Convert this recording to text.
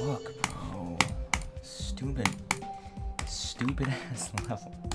Fuck, bro. Stupid. Stupid ass level.